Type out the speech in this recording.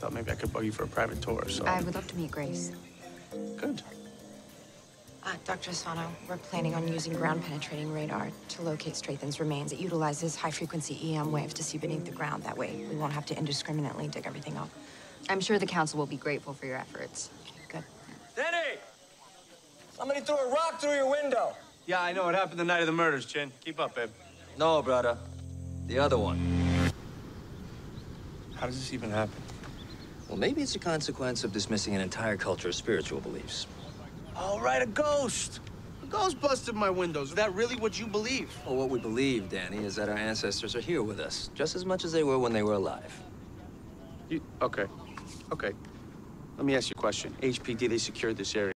thought maybe I could bug you for a private tour, so... I would love to meet Grace. Good. Uh, Dr. Asano, we're planning on using ground-penetrating radar to locate Strathan's remains. It utilizes high-frequency EM waves to see beneath the ground. That way, we won't have to indiscriminately dig everything up. I'm sure the council will be grateful for your efforts. Good. Denny! Somebody threw a rock through your window. Yeah, I know. It happened the night of the murders, Chin. Keep up, babe. No, brother. The other one. How does this even happen? Well, maybe it's a consequence of dismissing an entire culture of spiritual beliefs. All right, a ghost. A ghost busted my windows. Is that really what you believe? Well, what we believe, Danny, is that our ancestors are here with us, just as much as they were when they were alive. You, okay. Okay. Let me ask you a question. HPD, they secured this area.